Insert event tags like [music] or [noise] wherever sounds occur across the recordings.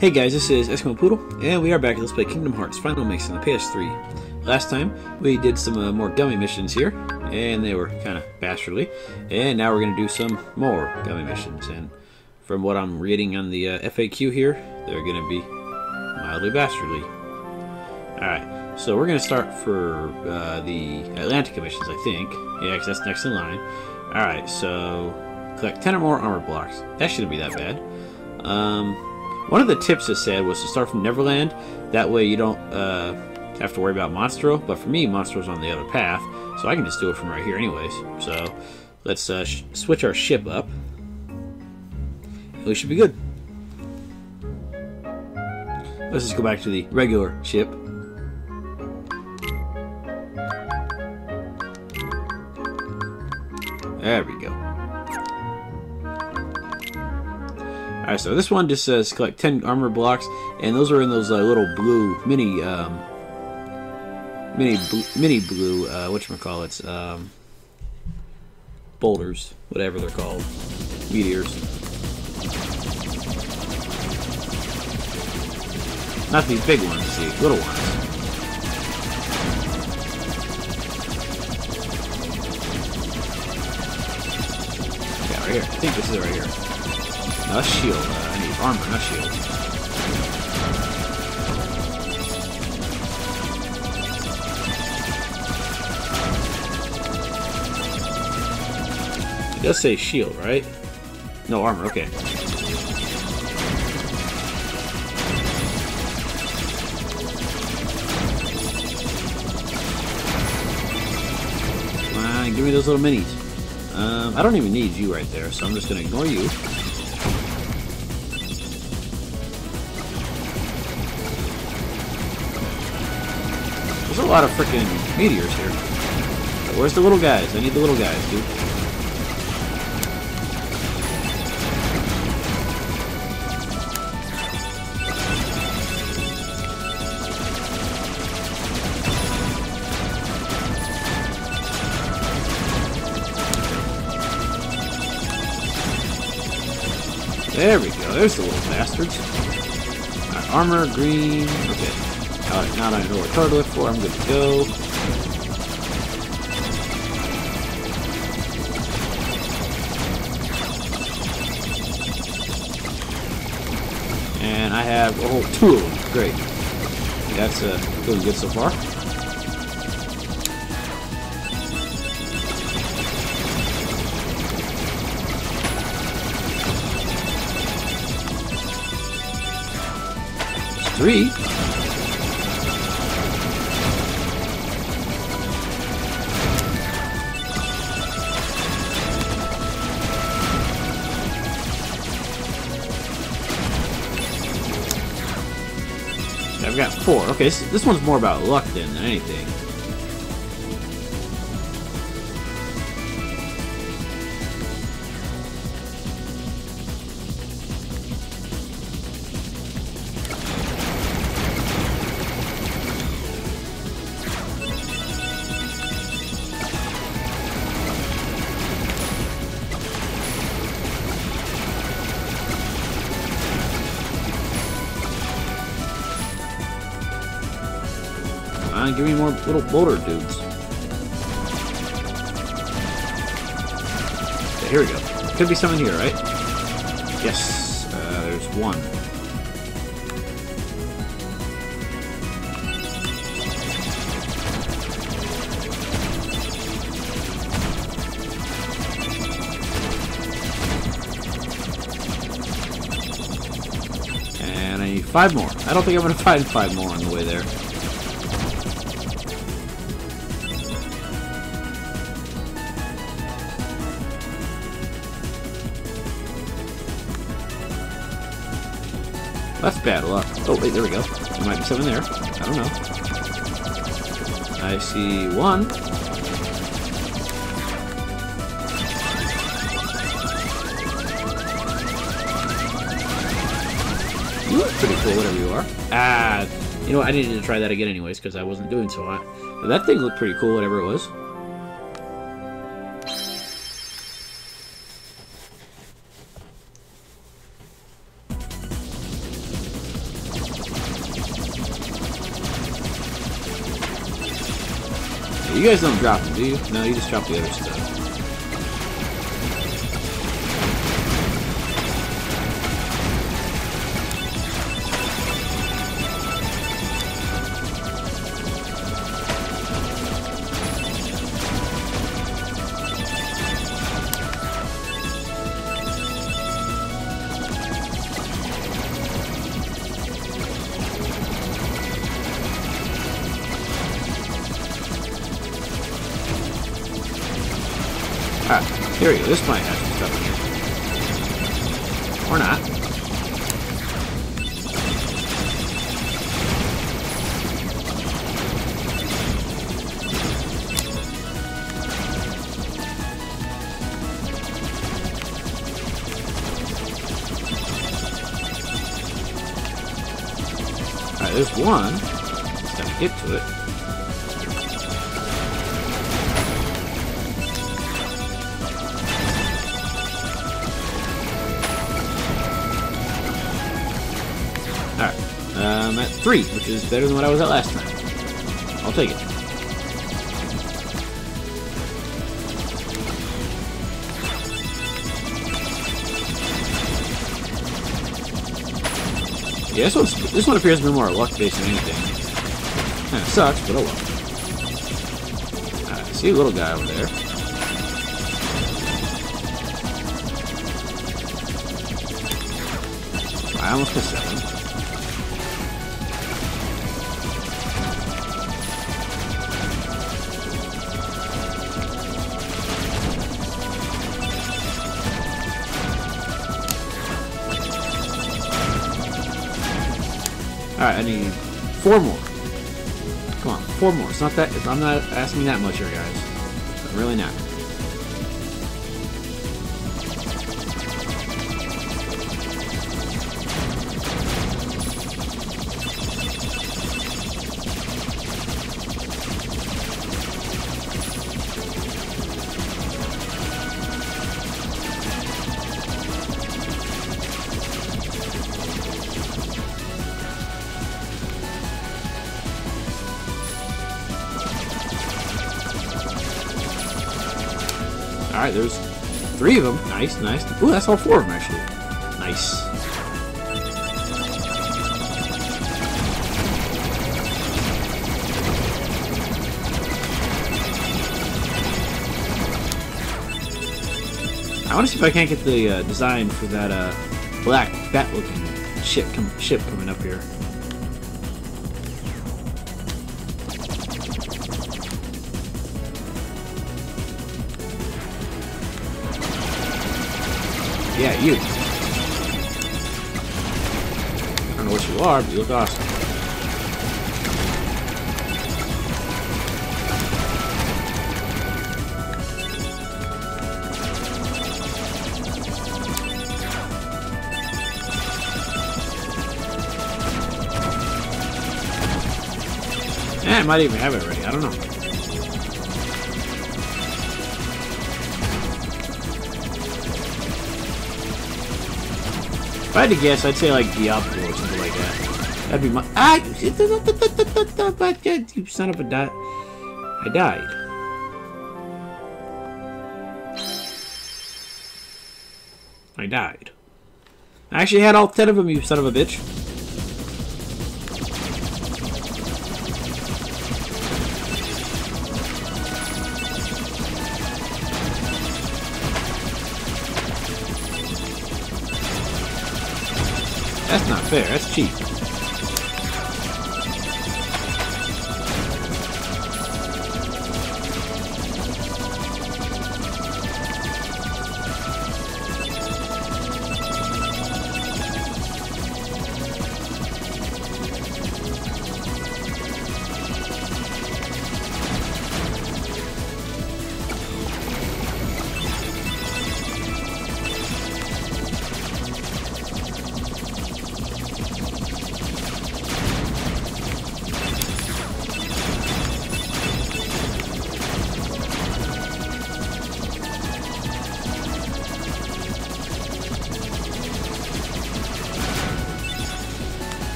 Hey guys, this is Eskimo Poodle, and we are back. Let's play Kingdom Hearts Final Mix on the PS3. Last time, we did some uh, more Gummi missions here, and they were kind of bastardly. And now we're going to do some more Gummi missions. And from what I'm reading on the uh, FAQ here, they're going to be mildly bastardly. Alright, so we're going to start for uh, the Atlantica missions, I think. Yeah, because that's next in line. Alright, so collect 10 or more armor blocks. That shouldn't be that bad. Um, one of the tips it said was to start from Neverland. That way you don't uh, have to worry about Monstro. But for me, Monstro's on the other path, so I can just do it from right here anyways. So let's uh, switch our ship up. And we should be good. Let's just go back to the regular ship. There we go. Alright, so this one just says collect 10 armor blocks, and those are in those uh, little blue mini, um, mini, bl mini blue, uh, whatchamacallits, um, boulders, whatever they're called, meteors. Not these big ones, see, little ones. Okay, right here. I think this is right here. Not shield. I need armor, not shield. It does say shield, right? No armor, okay. Give me those little minis. Um, I don't even need you right there, so I'm just going to ignore you. A lot of freaking meteors here. Where's the little guys? I need the little guys, dude. There we go. There's the little bastards. Right, armor, green. Okay. Alright, now that I know what card to look for, I'm good to go. And I have, oh, two of them. Great. That's uh, feeling good so far. Three. Four. Okay, this, this one's more about luck than anything. Little boulder dudes. Okay, here we go. Could be something here, right? Yes, uh, there's one. And I need five more. I don't think I'm going [laughs] to find five more on the way there. That's bad luck. Oh, wait, there we go. There might be something there. I don't know. I see one. You look pretty cool, whatever you are. Ah, you know what? I needed to try that again anyways, because I wasn't doing so hot. But that thing looked pretty cool, whatever it was. You guys don't drop them, do you? No, you just drop the other stuff. This might have some stuff in here. Or not. There's one. Just gotta get to it. Three, which is better than what I was at last time. I'll take it. Yeah, this, one's, this one appears to be more luck-based than anything. Kinda sucks, but oh well. Alright, see a little guy over there. I almost missed that I need four more. Come on, four more. It's not that I'm not asking that much here, guys. I'm really not. There's three of them. Nice, nice. Ooh, that's all four of them, actually. Nice. I want to see if I can't get the uh, design for that uh, black bat-looking ship, com ship coming up here. Yeah, you. I don't know what you are, but you look awesome. Eh, I might even have it ready. I don't know. I had to guess, I'd say like Diablo or something like that. That'd be my. Ah! You son of a di- I died. I died. I actually had all ten of them, you son of a bitch. Fair. That's cheap.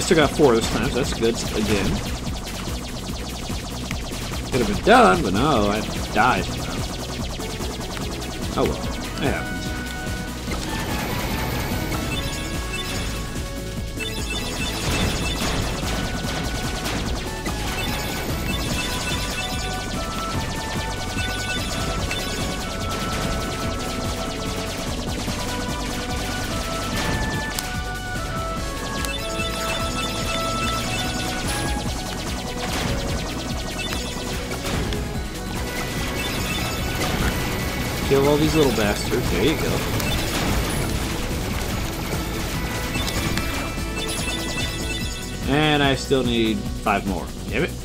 Still got four this time, so that's good again. Could have been done, but no, I died. Oh well. These little bastards. There you go. And I still need five more. Damn it.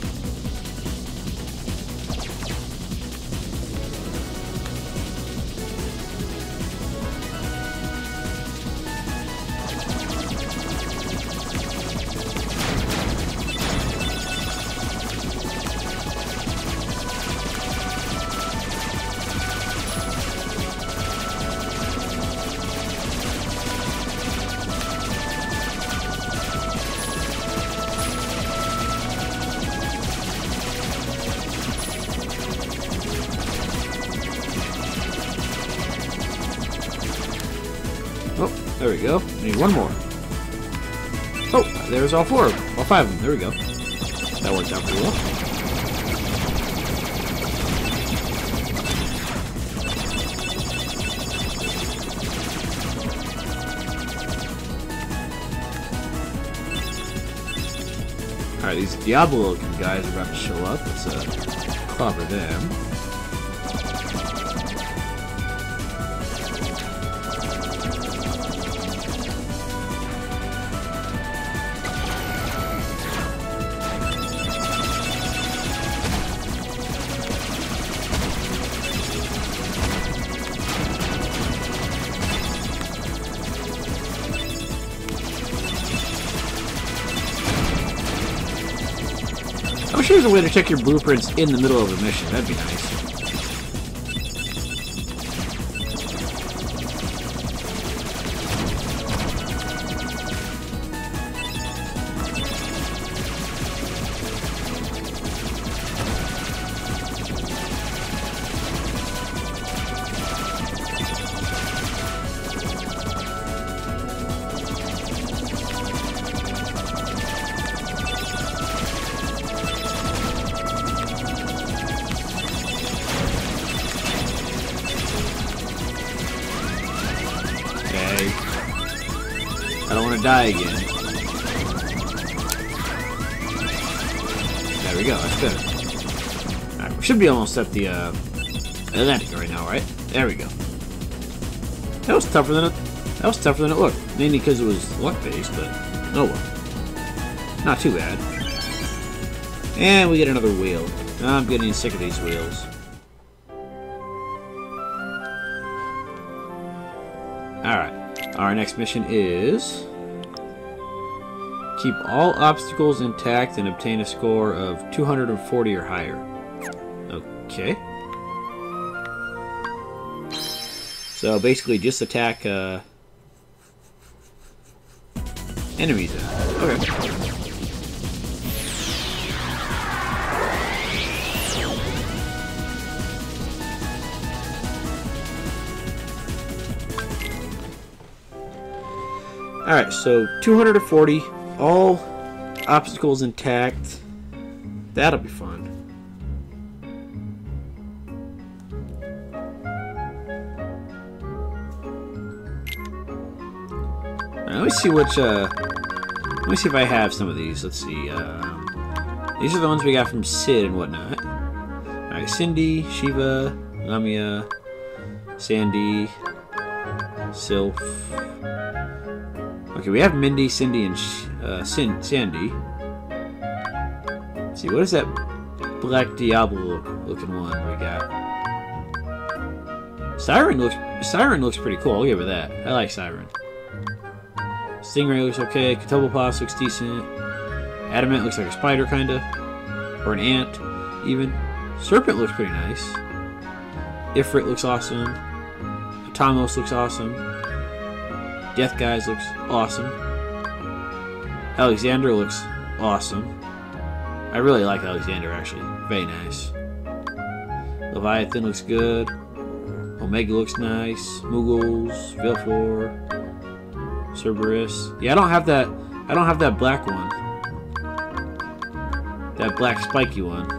There we go. I need one more. Oh, there's all four of them. All five of them. There we go. That worked out pretty well. Alright, these Diablo looking guys are about to show up. Let's uh, clobber them. Way to check your blueprints in the middle of a mission. That'd be nice. Die again. There we go, that's good. Alright, we should be almost at the uh, Atlantic right now, right? There we go. That was tougher than it. That was tougher than it looked. Mainly because it was luck based, but oh well. Not too bad. And we get another wheel. I'm getting sick of these wheels. Alright. Our next mission is... Keep all obstacles intact and obtain a score of 240 or higher. Okay. So basically just attack uh, enemies. Okay. Alright, so 240, all obstacles intact. That'll be fun. Let me see which, uh, let me see if I have some of these. Let's see, um, these are the ones we got from Cid and whatnot. Alright, Cindy, Shiva, Lamia, Sandy, Sylph. Okay, we have Mindy, Cindy, and Sh uh, Sin Sandy. Let's see, what is that Black Diablo looking one we got? Siren looks Siren looks pretty cool. I'll give her that. I like Siren. Stingray looks okay. Catoblepas looks decent. Adamant looks like a spider, kinda, or an ant, even. Serpent looks pretty nice. Ifrit looks awesome. Atomos looks awesome. Deathguise looks awesome. Alexander looks awesome. I really like Alexander, actually. Very nice. Leviathan looks good. Omega looks nice. Moogles, Valefor, Cerberus. Yeah, I don't have that. I don't have that black one. That black spiky one.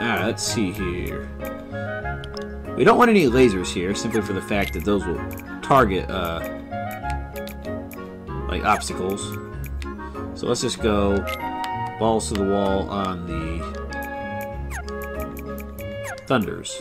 Alright, let's see here. We don't want any lasers here, simply for the fact that those will target, uh, like obstacles. So let's just go balls to the wall on the thunders.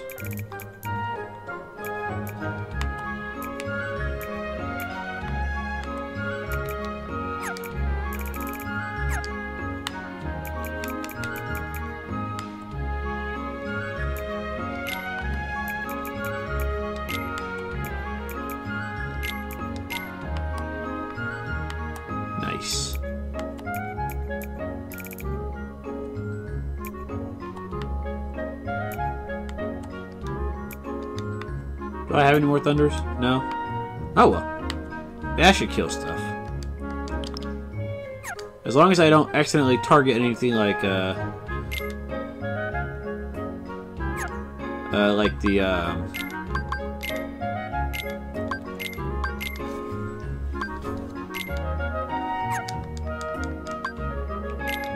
Do I have any more thunders? No? Oh well. That should kill stuff. As long as I don't accidentally target anything like, uh... Uh, like the, um...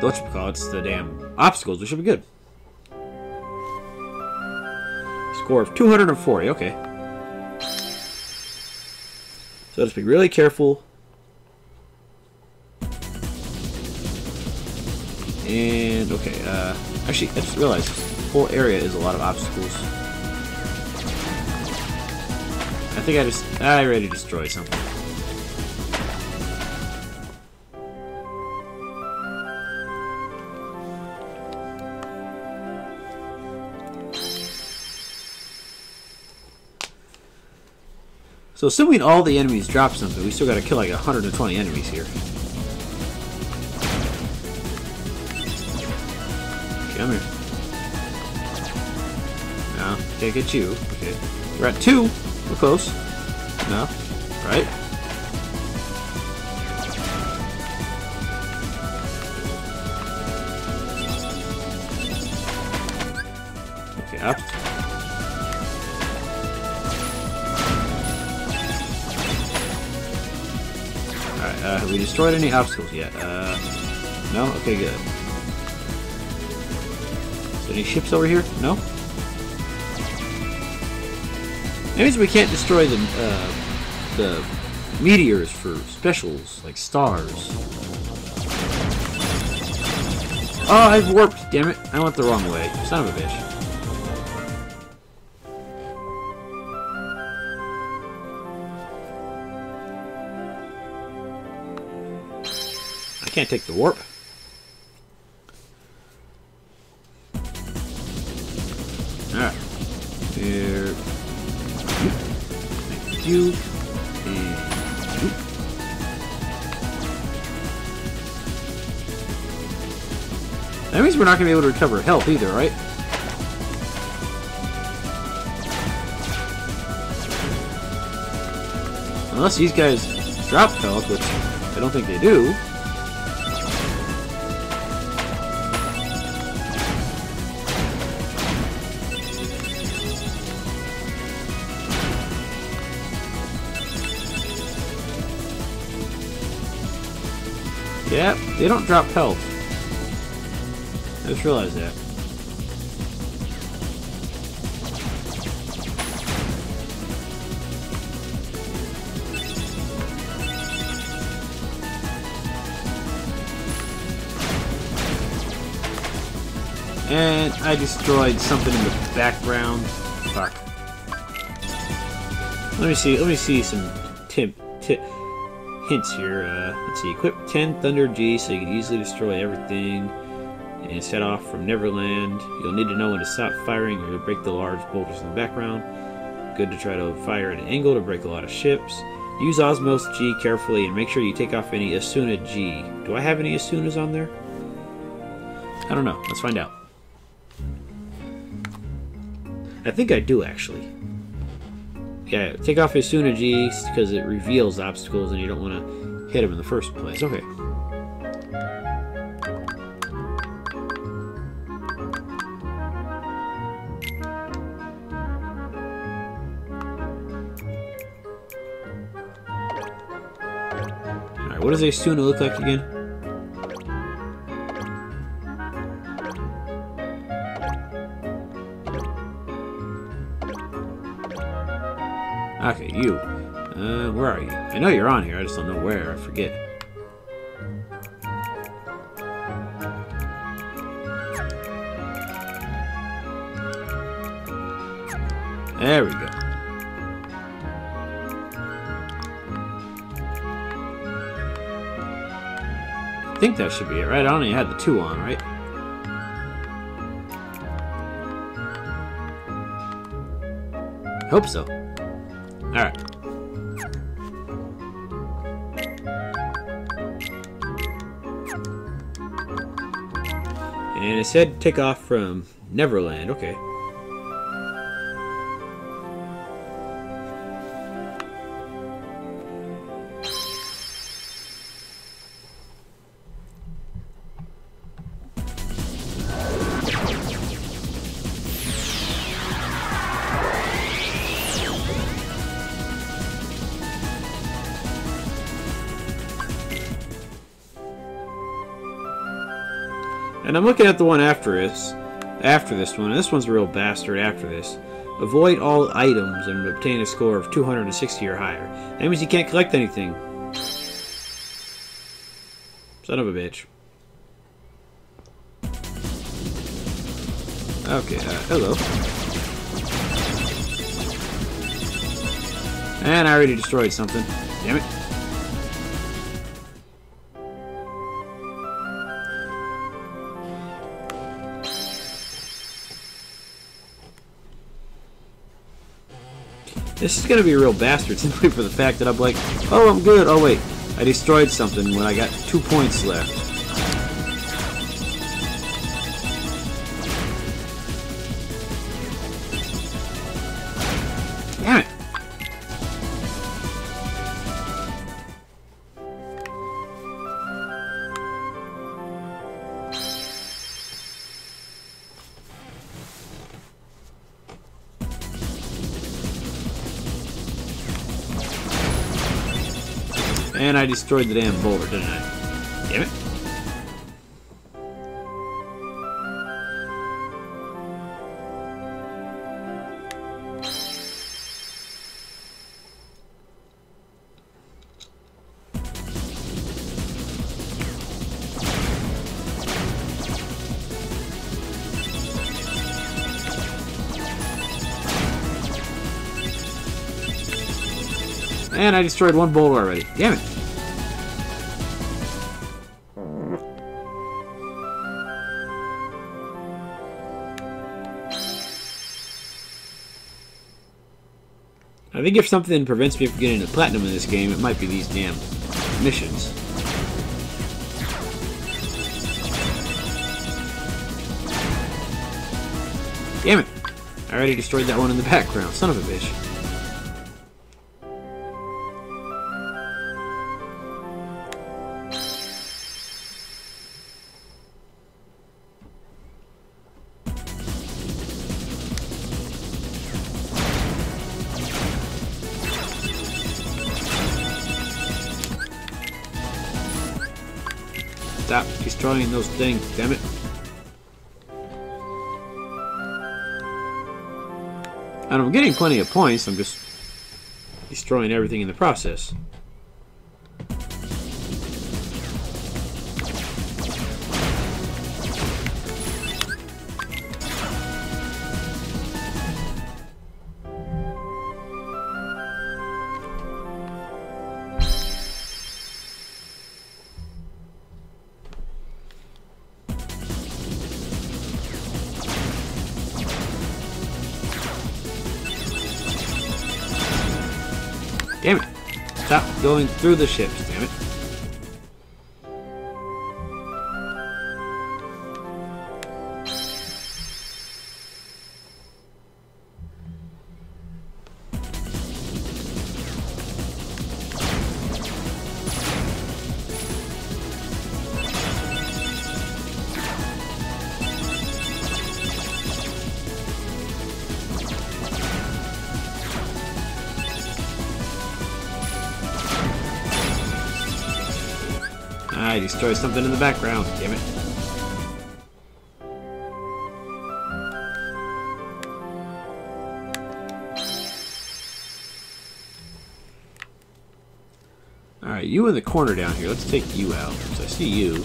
What you it's the damn obstacles. We should be good. Score of 240. Okay. So just be really careful. And okay, uh, actually, I just realized this whole area is a lot of obstacles. I think I just I already destroyed something. So assuming all the enemies drop something, we still gotta kill like 120 enemies here. Come here. No, can't get you. Okay. We're at two. We're close. No. Right? Destroyed any obstacles yet? Uh, no? Okay, good. So any ships over here? No? That means we can't destroy the, uh, the meteors for specials, like stars. Oh, I've warped, damn it. I went the wrong way. Son of a bitch. Can't take the warp. Alright. Here. Thank you. And. That means we're not going to be able to recover health either, right? Unless these guys drop health, which I don't think they do. Yeah, they don't drop health. I just realized that. And I destroyed something in the background. Fuck. Let me see. Let me see some tip tip hints here. Uh, let's see. Equip 10 Thunder G so you can easily destroy everything and set off from Neverland. You'll need to know when to stop firing or you'll break the large boulders in the background. Good to try to fire at an angle to break a lot of ships. Use Osmos G carefully and make sure you take off any Asuna G. Do I have any Asunas on there? I don't know. Let's find out. I think I do, actually. Yeah, take off Asuna G because it reveals obstacles and you don't want to hit them in the first place. Okay. Alright, what does a Asuna look like again? Okay, you. Uh, where are you? I know you're on here, I just don't know where. I forget. There we go. I think that should be it, right? I only had the two on, right? Hope so. Said take off from Neverland. Okay. I'm looking at the one after this, after this one. This one's a real bastard after this. Avoid all items and obtain a score of 260 or higher. That means you can't collect anything. Son of a bitch. Okay, uh, hello. And I already destroyed something. Damn it. This is gonna be a real bastard simply for the fact that I'm like, oh, I'm good. Oh, wait. I destroyed something when I got two points left. Destroyed the damn boulder, didn't I? Damn it. And I destroyed one boulder already. Damn it. I think if something prevents me from getting the platinum in this game, it might be these damn missions. Damn it! I already destroyed that one in the background. Son of a bitch. Destroying those things, damn it. And I'm getting plenty of points, I'm just destroying everything in the process. Going through the ships, destroyed something in the background. Damn it. Alright, you in the corner down here. Let's take you out. So I see you.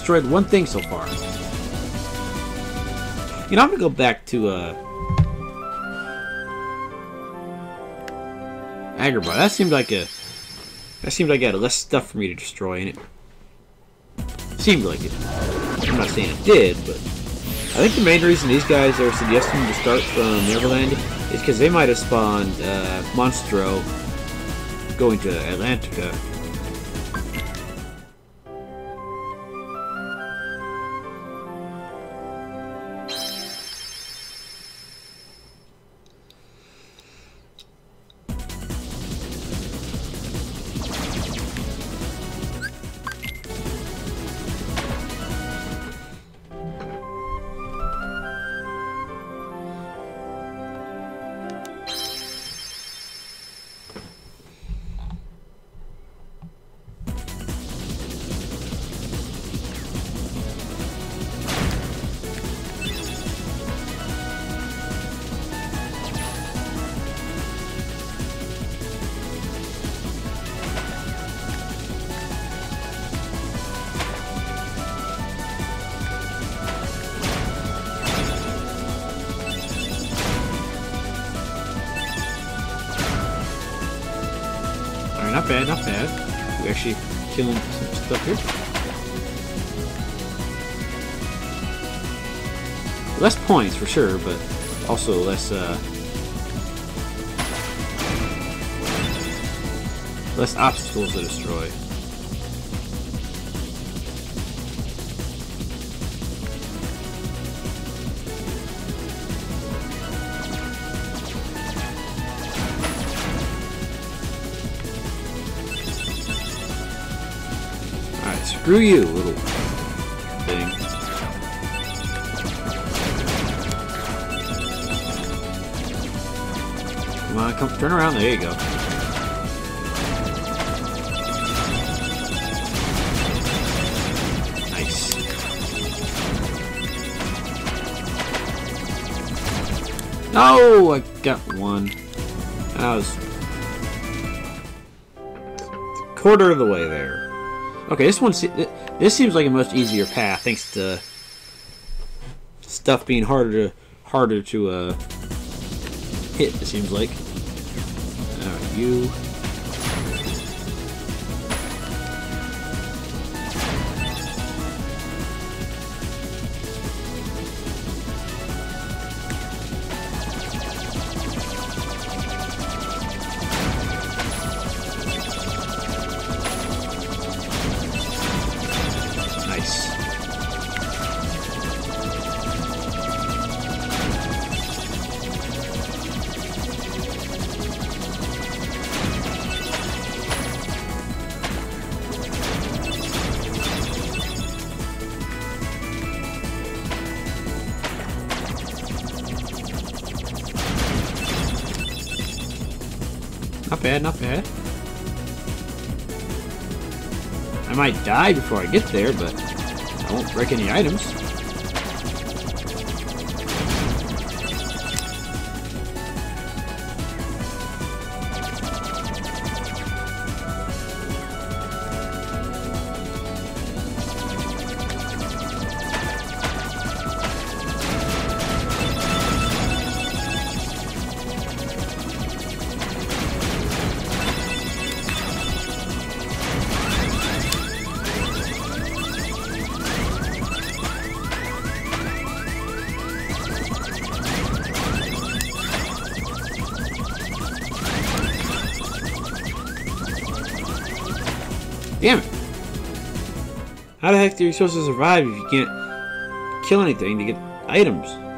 Destroyed one thing so far. You know, I'm gonna go back to, uh... Agrabah. That seemed like a... That seemed like I had less stuff for me to destroy in it. Seemed like it. I'm not saying it did, but... I think the main reason these guys are suggesting to start from Neverland is because they might have spawned uh, Monstro going to Atlantica sure, but also less uh, less obstacles to destroy. Screw you, little Come turn around. There you go. Nice. No, I got one. That was quarter of the way there. Okay, this one this seems like a much easier path thanks to stuff being harder to harder to uh, hit. It seems like. You. Not bad, not bad. I might die before I get there, but I won't break any items. The supposed to survive if you can't kill anything to get items?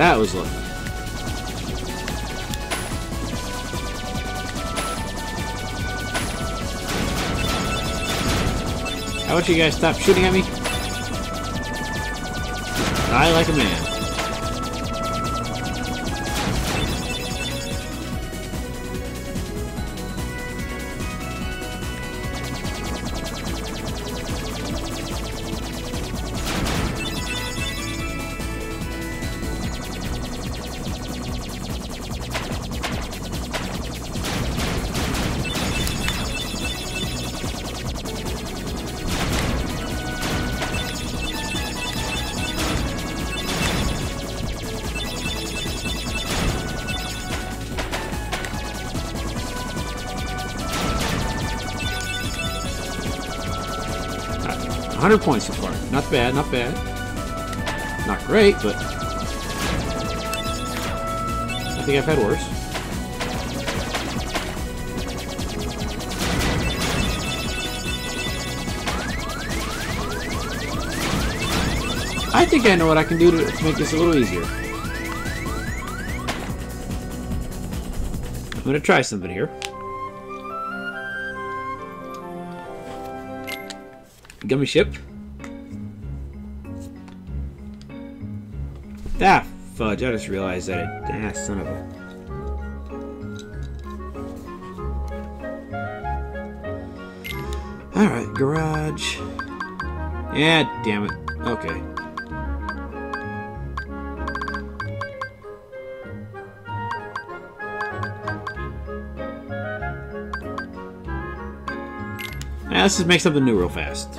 That was lucky. How about you guys stop shooting at me? I like a man. 100 points so far. Not bad, not bad. Not great, but I think I've had worse. I think I know what I can do to, to make this a little easier. I'm gonna try something here. Gummi ship. Ah, fudge, I just realized that it... Ah, son of a... Alright, garage. Yeah, damn it. Okay. Yeah, let's just make something new real fast.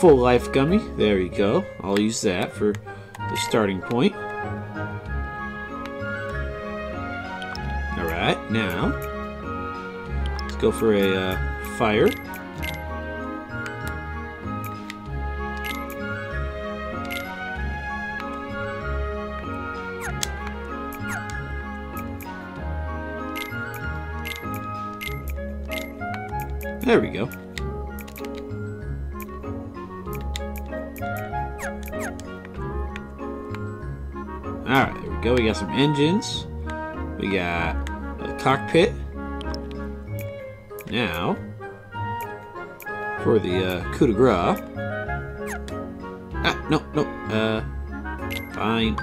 Full life Gummi. There we go. I'll use that for the starting point. Alright, now let's go for a uh, fire. We got some engines. We got a cockpit. Now, for the uh, coup de grace. Ah, no, no. Uh, fine.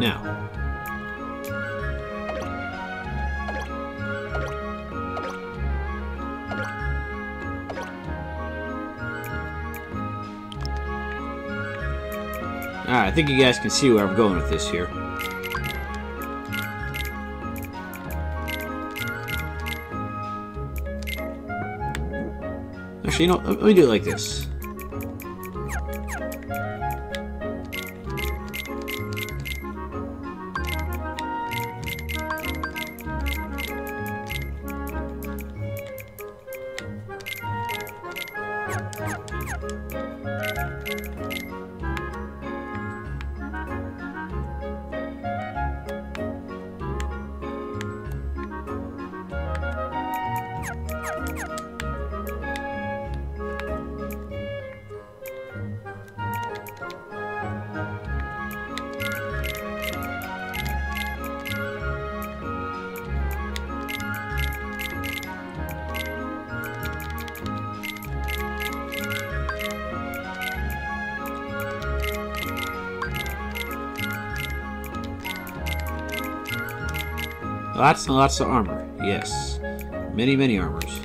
Now, think you guys can see where I'm going with this here. Actually, you know, let me do it like this. Lots and lots of armor. Yes. Many, many armors.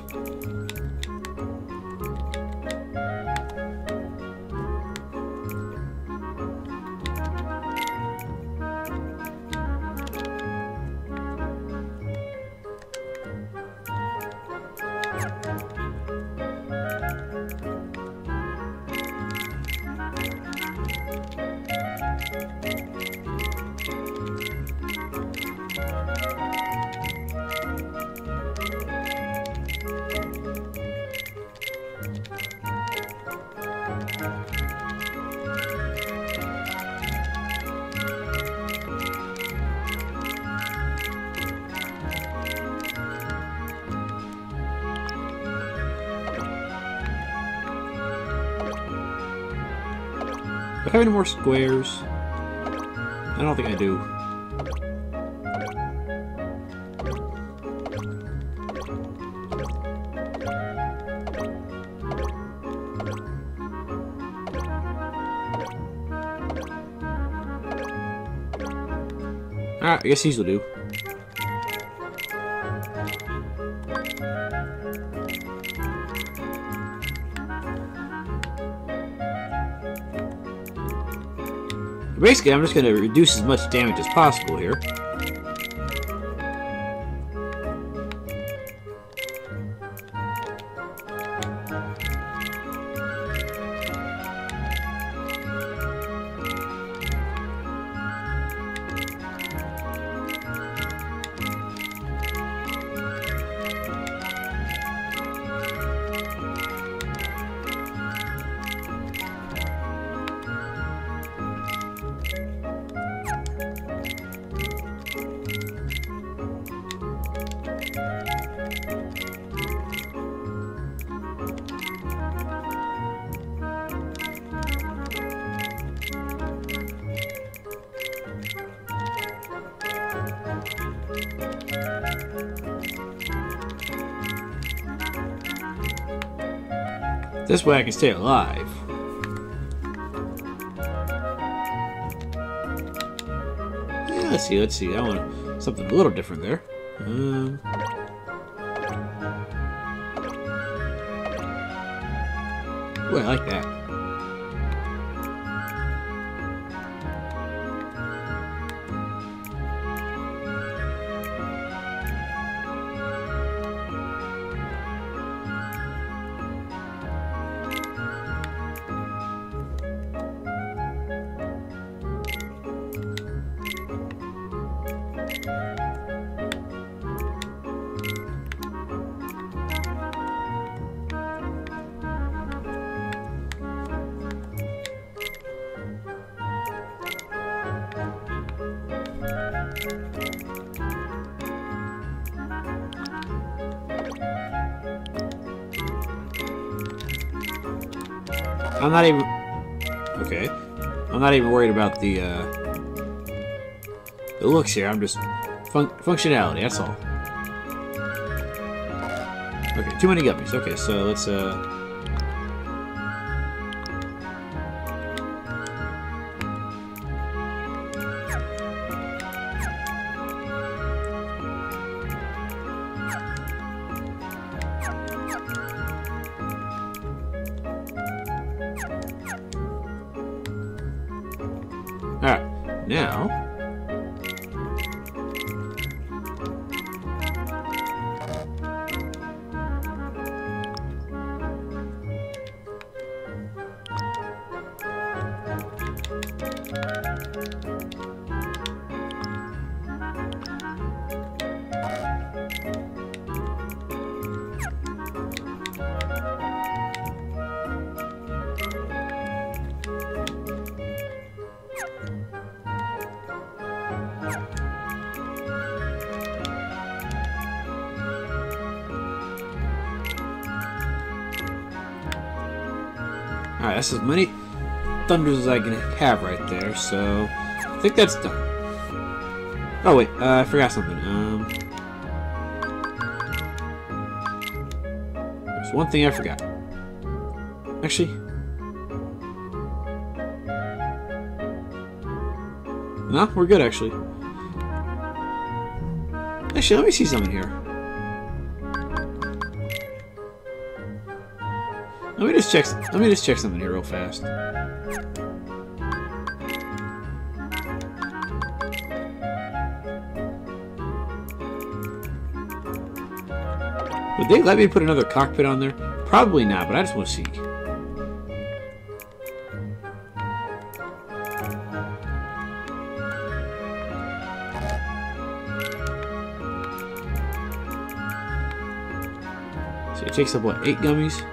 More squares? I don't think I do. Alright, I guess these will do. Basically, I'm just going to reduce as much damage as possible here. This way I can stay alive. Yeah, let's see, let's see. I want something a little different there. Um, Ooh, I like that. I'm not even... Okay. I'm not even worried about the, uh... The looks here, I'm just... Fun functionality, that's all. Okay, too many gummies. Okay, so let's, uh... Alright, that's as many thunders as I can have right there, so I think that's done. Oh wait, uh, I forgot something. Um, there's one thing I forgot. Actually, no, we're good actually. Actually, let me see something here. Just check. Let me just check something here real fast. Would they let me put another cockpit on there? Probably not, but I just want to see. So it takes up what, eight gummies?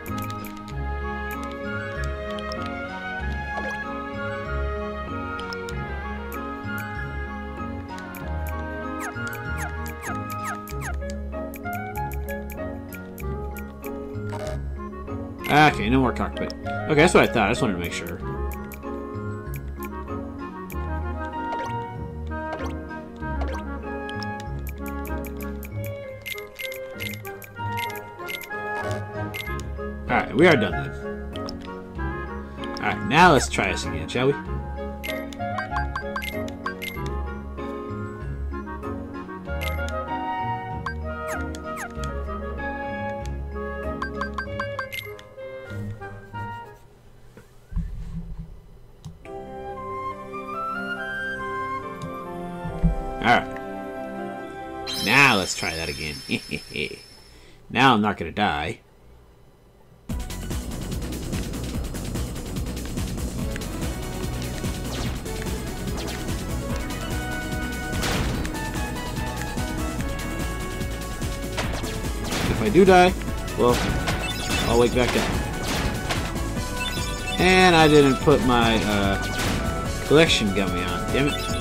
Okay, no more cockpit. Okay, that's what I thought. I just wanted to make sure. Alright, we are done then. Alright, now let's try this again, shall we? [laughs] now I'm not gonna die. If I do die, well, I'll wake back up. And I didn't put my uh, collection Gummi on. Damn it.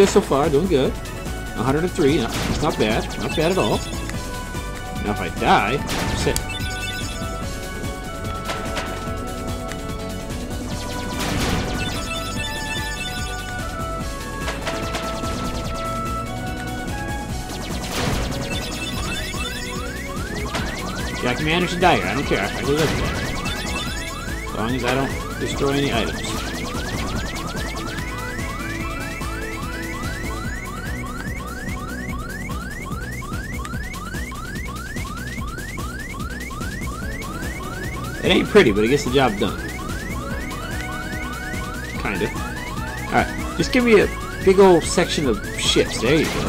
Good so far, doing good. 103, no, it's not bad, not bad at all. Now if I die, that's it. Yeah, I can manage to die here. I don't care. I can live. As long as I don't destroy any items. It ain't pretty, but it gets the job done. Kinda. Alright, just give me a big old section of ships. There you go.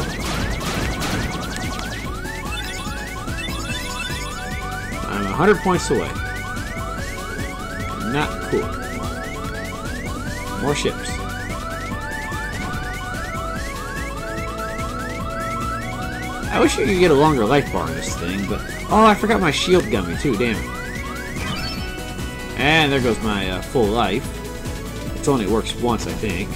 I'm 100 points away. Not cool. More ships. I wish you could get a longer life bar in this thing, but... Oh, I forgot my shield Gummi, too, damn it. And there goes my uh, full life. It only works once, I think.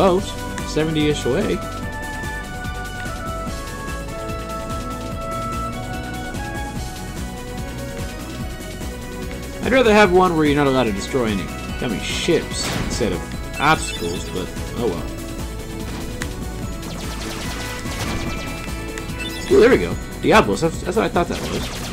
Close. 70-ish away. I'd rather have one where you're not allowed to destroy any dummy ships instead of obstacles, but oh well. Ooh, there we go. Diablos, that's, that's what I thought that was.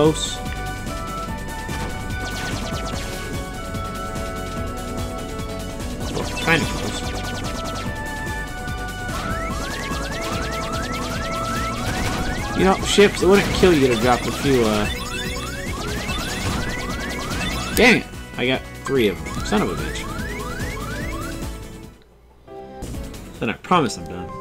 Close. Kind of close. You know, ships, it wouldn't kill you to drop a few, uh... Dang it! I got three of them. Son of a bitch. Then I promise I'm done.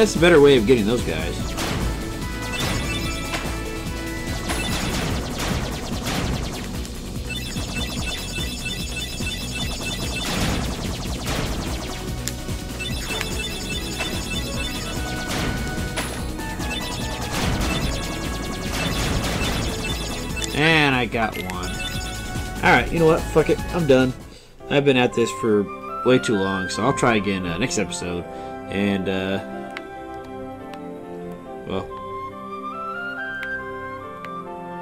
That's a better way of getting those guys. And I got one. Alright, you know what? Fuck it. I'm done. I've been at this for way too long, so I'll try again uh, next episode. And, uh.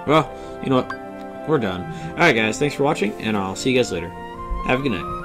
Well, you know what? We're done. Alright, guys. Thanks for watching, and I'll see you guys later. Have a good night.